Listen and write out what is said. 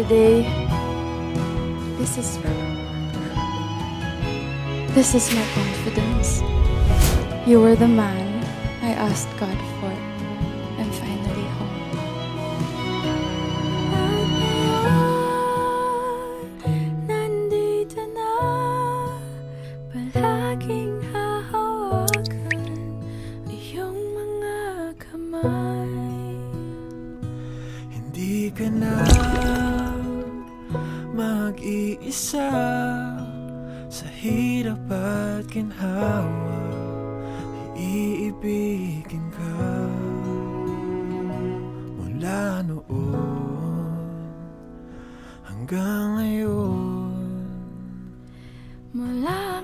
today. This is This is my confidence. You were the man I asked God for. I'm finally home. Nandito na mag-iisa Sa hirap at ginhawa Iibigin ka Mula noon Hanggang ngayon. Mula